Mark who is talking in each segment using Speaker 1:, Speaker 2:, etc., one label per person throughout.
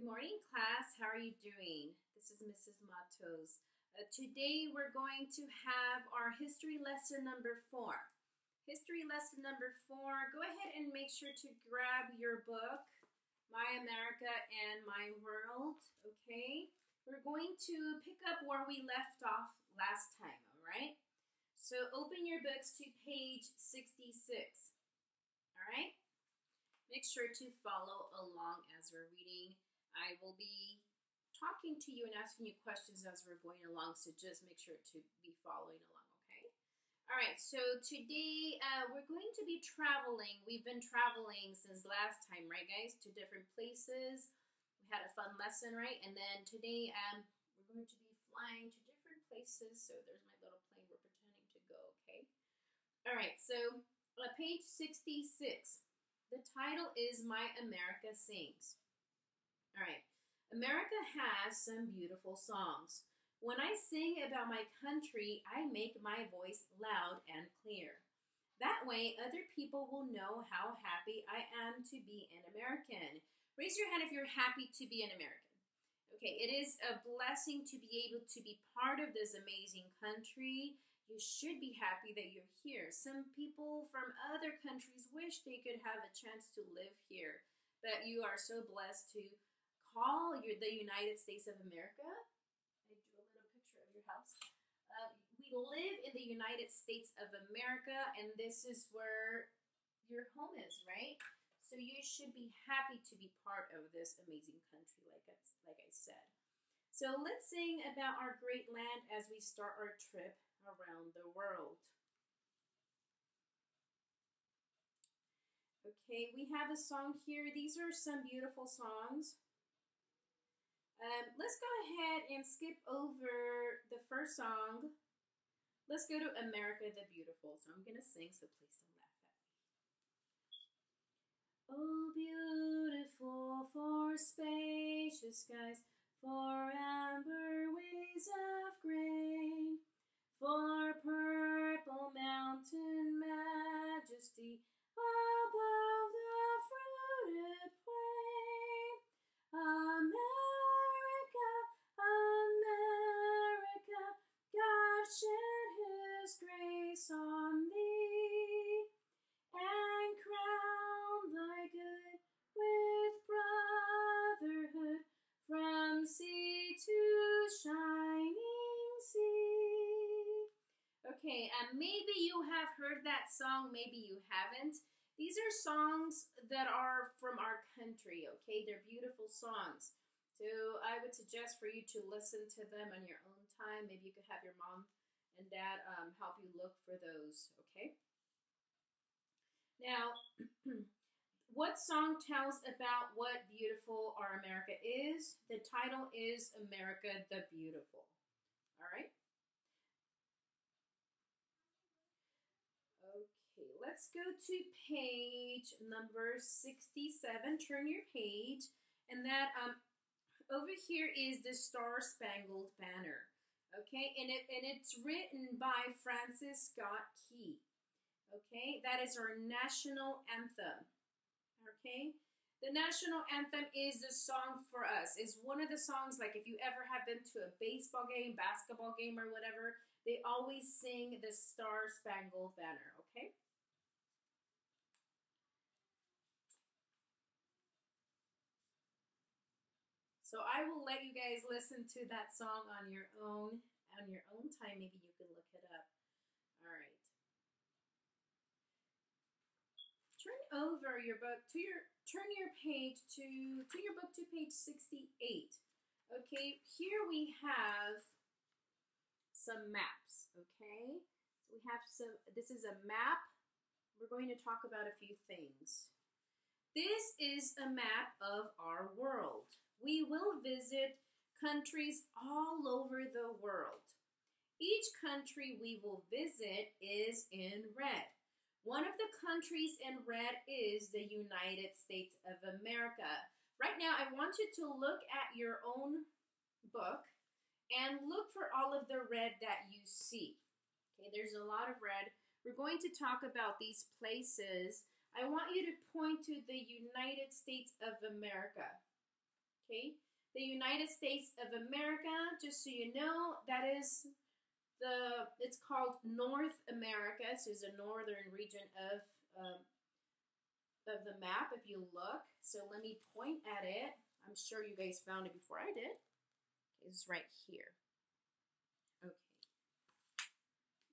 Speaker 1: Good morning, class. How are you doing? This is Mrs. Matos. Uh, today we're going to have our history lesson number four. History lesson number four. Go ahead and make sure to grab your book, My America and My World. Okay? We're going to pick up where we left off last time, all right? So open your books to page 66. All right? Make sure to follow along as we're reading I will be talking to you and asking you questions as we're going along, so just make sure to be following along, okay? All right, so today uh, we're going to be traveling. We've been traveling since last time, right, guys, to different places. We had a fun lesson, right? And then today um, we're going to be flying to different places. So there's my little plane we're pretending to go, okay? All right, so uh, page 66. The title is My America Sings. All right. America has some beautiful songs. When I sing about my country, I make my voice loud and clear. That way, other people will know how happy I am to be an American. Raise your hand if you're happy to be an American. Okay, it is a blessing to be able to be part of this amazing country. You should be happy that you're here. Some people from other countries wish they could have a chance to live here, but you are so blessed to call the United States of America. I drew a little picture of your house. Uh, we live in the United States of America, and this is where your home is, right? So you should be happy to be part of this amazing country, like I, like I said. So let's sing about our great land as we start our trip around the world. Okay, we have a song here. These are some beautiful songs. Um, let's go ahead and skip over the first song. Let's go to America the Beautiful. So I'm going to sing, so please don't laugh at me. Oh, beautiful for spacious skies, for amber ways of grain, for purple mountain majesty above the fruited plain. Okay, and maybe you have heard that song, maybe you haven't. These are songs that are from our country, okay? They're beautiful songs. So I would suggest for you to listen to them on your own time. Maybe you could have your mom and dad um, help you look for those, okay? Now, what song tells about what beautiful our America is? The title is America the Beautiful. All right? Okay, let's go to page number 67. Turn your page, and that um, over here is the Star Spangled Banner. Okay, and it and it's written by Francis Scott Key. Okay, that is our national anthem. Okay, the national anthem is the song for us. Is one of the songs like if you ever have been to a baseball game, basketball game, or whatever, they always sing the Star Spangled Banner. Okay. So I will let you guys listen to that song on your own on your own time. Maybe you can look it up. All right. Turn over your book to your turn your page to to your book to page 68. Okay, here we have some maps, okay? So we have some this is a map. We're going to talk about a few things. This is a map of our world will visit countries all over the world. Each country we will visit is in red. One of the countries in red is the United States of America. Right now, I want you to look at your own book and look for all of the red that you see. Okay, there's a lot of red. We're going to talk about these places. I want you to point to the United States of America. Okay, the United States of America, just so you know, that is the it's called North America. So it's the northern region of um, of the map. If you look, so let me point at it. I'm sure you guys found it before I did. It's right here. Okay.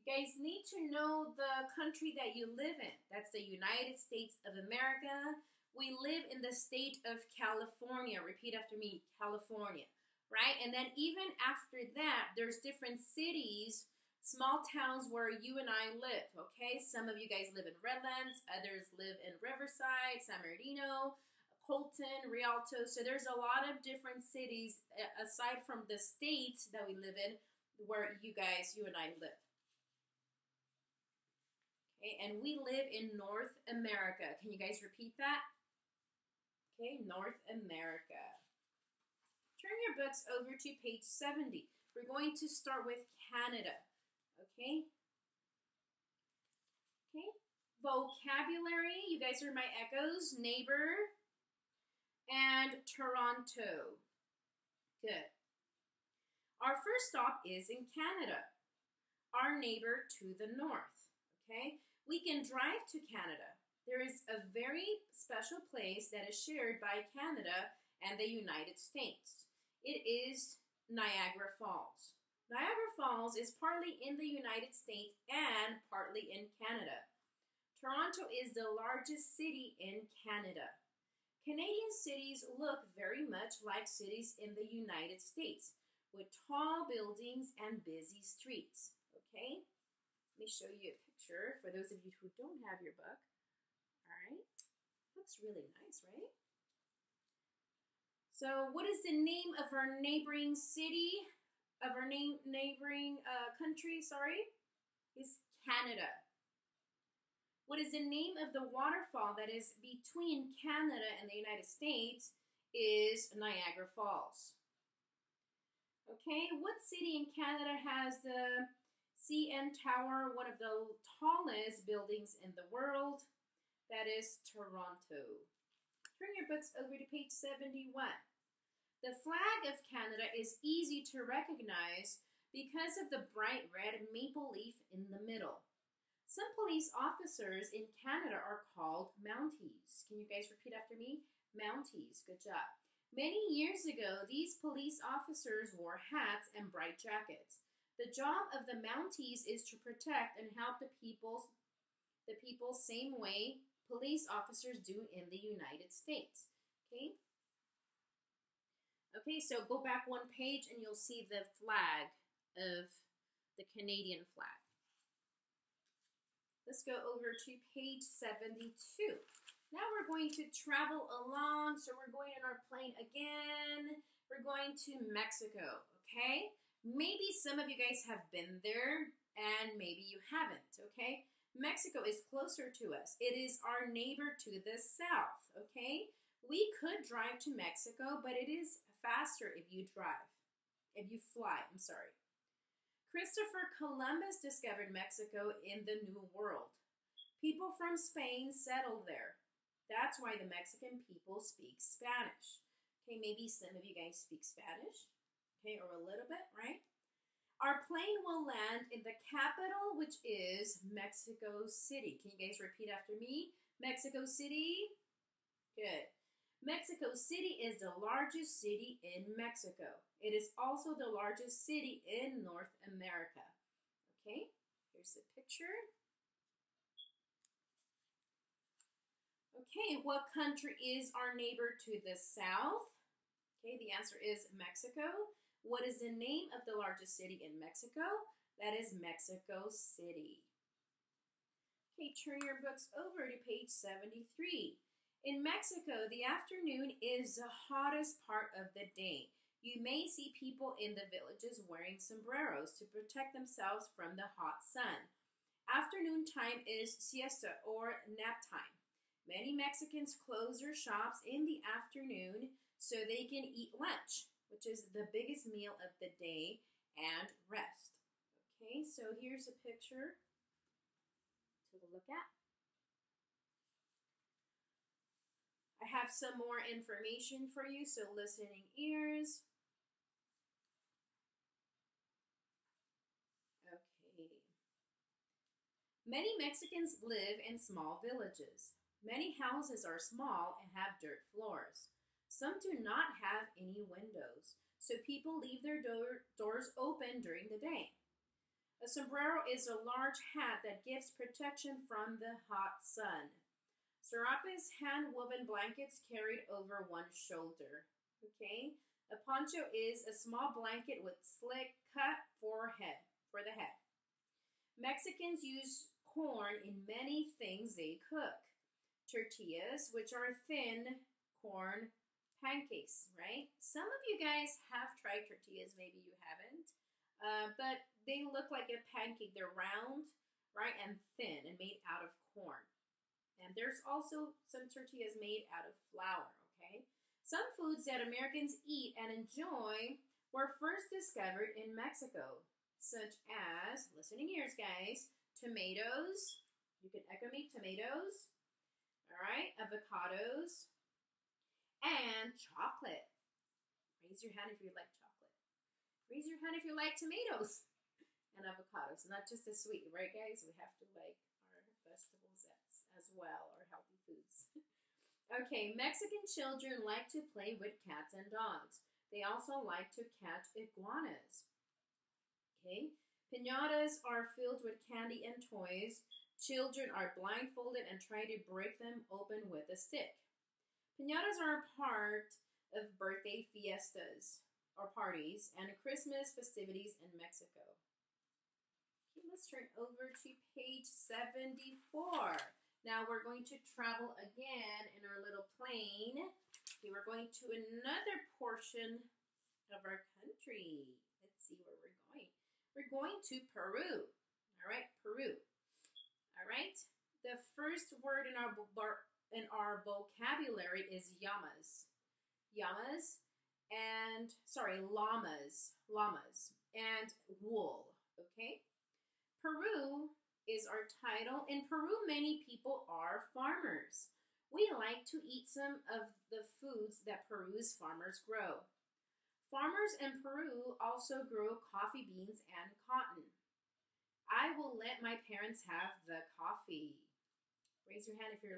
Speaker 1: You guys need to know the country that you live in. That's the United States of America. We live in the state of California. Repeat after me California, right? And then even after that, there's different cities, small towns where you and I live, okay? Some of you guys live in Redlands, others live in Riverside, San Bernardino, Colton, Rialto. So there's a lot of different cities aside from the states that we live in where you guys, you and I live. Okay, and we live in North America. Can you guys repeat that? Okay, North America. Turn your books over to page 70. We're going to start with Canada. Okay? Okay. Vocabulary. You guys are my echoes. Neighbor. And Toronto. Good. Our first stop is in Canada. Our neighbor to the north. Okay? We can drive to Canada there is a very special place that is shared by Canada and the United States. It is Niagara Falls. Niagara Falls is partly in the United States and partly in Canada. Toronto is the largest city in Canada. Canadian cities look very much like cities in the United States with tall buildings and busy streets. Okay? Let me show you a picture for those of you who don't have your book? Looks really nice, right? So, what is the name of our neighboring city, of our name, neighboring uh, country, sorry? Is Canada. What is the name of the waterfall that is between Canada and the United States is Niagara Falls. Okay, what city in Canada has the CN Tower, one of the tallest buildings in the world? That is Toronto. Turn your books over to page 71. The flag of Canada is easy to recognize because of the bright red maple leaf in the middle. Some police officers in Canada are called Mounties. Can you guys repeat after me? Mounties. Good job. Many years ago, these police officers wore hats and bright jackets. The job of the Mounties is to protect and help the people the people same way police officers do in the United States. Okay? Okay, so go back one page and you'll see the flag of the Canadian flag. Let's go over to page 72. Now we're going to travel along, so we're going in our plane again. We're going to Mexico, okay? Maybe some of you guys have been there and maybe you haven't, okay? Mexico is closer to us. It is our neighbor to the south, okay? We could drive to Mexico, but it is faster if you drive, if you fly, I'm sorry. Christopher Columbus discovered Mexico in the New World. People from Spain settled there. That's why the Mexican people speak Spanish. Okay, maybe some of you guys speak Spanish, okay, or a little bit, right? Our plane will land in the capital, which is Mexico City. Can you guys repeat after me? Mexico City. Good. Mexico City is the largest city in Mexico. It is also the largest city in North America. Okay, here's the picture. Okay, what country is our neighbor to the south? Okay, the answer is Mexico. What is the name of the largest city in Mexico? That is Mexico City. Okay, turn your books over to page 73. In Mexico, the afternoon is the hottest part of the day. You may see people in the villages wearing sombreros to protect themselves from the hot sun. Afternoon time is siesta or nap time. Many Mexicans close their shops in the afternoon so they can eat lunch which is the biggest meal of the day, and rest. Okay, so here's a picture to look at. I have some more information for you, so listening ears. Okay. Many Mexicans live in small villages. Many houses are small and have dirt floors. Some do not have any windows, so people leave their door, doors open during the day. A sombrero is a large hat that gives protection from the hot sun. Serapes hand woven blankets carried over one shoulder. Okay? A poncho is a small blanket with slick cut forehead for the head. Mexicans use corn in many things they cook. Tortillas, which are thin corn pancakes, right? Some of you guys have tried tortillas, maybe you haven't. Uh, but they look like a pancake. They're round, right, and thin and made out of corn. And there's also some tortillas made out of flour, okay? Some foods that Americans eat and enjoy were first discovered in Mexico, such as, listening ears, guys, tomatoes. You can echo me, tomatoes. All right, avocados and chocolate. Raise your hand if you like chocolate. Raise your hand if you like tomatoes and avocados. Not just the sweet, right, guys? We have to like our vegetables as, as well, or healthy foods. okay, Mexican children like to play with cats and dogs. They also like to catch iguanas. Okay, pinatas are filled with candy and toys. Children are blindfolded and try to break them open with a stick. Pinatas are a part of birthday fiestas or parties and Christmas festivities in Mexico. Okay, let's turn over to page 74. Now we're going to travel again in our little plane. Okay, we're going to another portion of our country. Let's see where we're going. We're going to Peru. All right, Peru. All right. The first word in our in our vocabulary is llamas. Llamas and sorry, llamas, llamas and wool, okay? Peru is our title. In Peru, many people are farmers. We like to eat some of the foods that Peru's farmers grow. Farmers in Peru also grow coffee beans and cotton. I will let my parents have the coffee. Raise your hand if you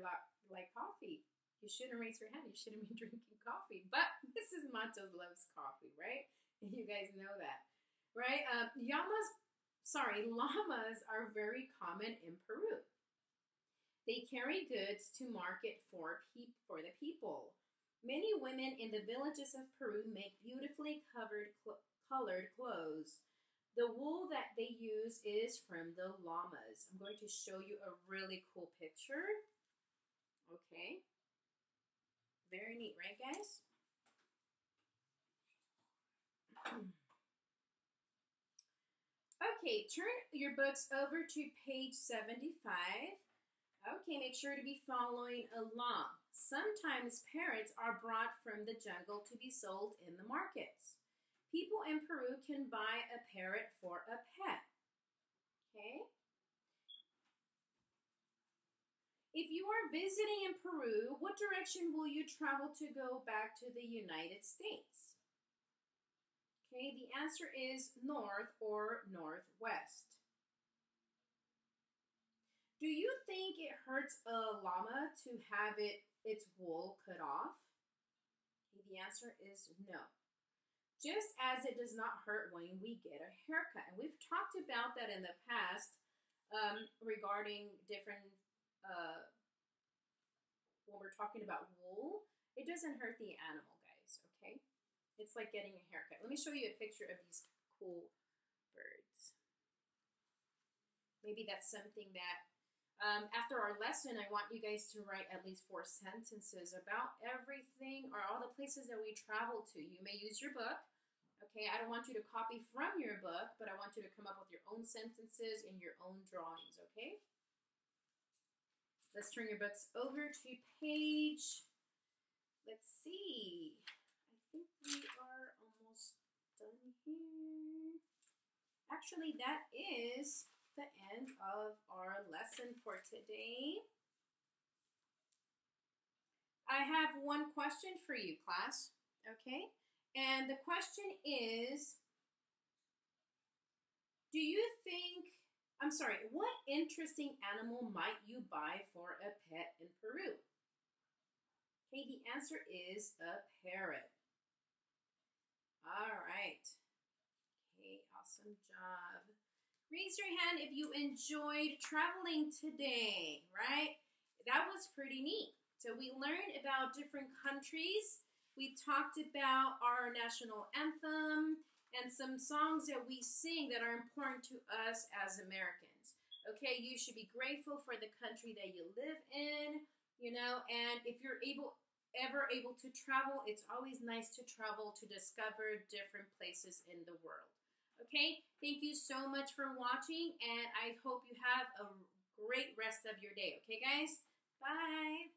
Speaker 1: like coffee. You shouldn't raise your hand. You shouldn't be drinking coffee. But Mrs. Matos loves coffee, right? You guys know that, right? Uh, llamas sorry, llamas are very common in Peru. They carry goods to market for, pe- for the people. Many women in the villages of Peru make beautifully covered cl- colored clothes. The wool that they use is from the llamas. I'm going to show you a really cool picture. Okay. Very neat, right, guys? Okay, turn your books over to page 75. Okay, make sure to be following along. Sometimes parrots are brought from the jungle to be sold in the markets. People in Peru can buy a parrot for a pet. Okay? If you are visiting in Peru, what direction will you travel to go back to the United States? Okay, the answer is north or northwest. Do you think it hurts a llama to have it its wool cut off? Okay, the answer is no. Just as it does not hurt when we get a haircut. And we've talked about that in the past um, regarding different, uh, when we're talking about wool, it doesn't hurt the animal, guys, okay? It's like getting a haircut. Let me show you a picture of these cool birds. Maybe that's something that, um, after our lesson, I want you guys to write at least four sentences about everything or all the places that we travel to. You may use your book. Okay, I don't want you to copy from your book, but I want you to come up with your own sentences and your own drawings, okay? Let's turn your books over to page, let's see, I think we are almost done here. Actually, that is the end of our lesson for today. I have one question for you, class. Okay? And the question is Do you think, I'm sorry, what interesting animal might you buy for a pet in Peru? Okay, the answer is a parrot. All right. Okay, awesome job. Raise your hand if you enjoyed traveling today, right? That was pretty neat. So we learned about different countries. We talked about our national anthem and some songs that we sing that are important to us as Americans. Okay, you should be grateful for the country that you live in, you know, and if you're able ever able to travel, it's always nice to travel to discover different places in the world. Okay, thank you so much for watching, and I hope you have a great rest of your day. Okay, guys? Bye.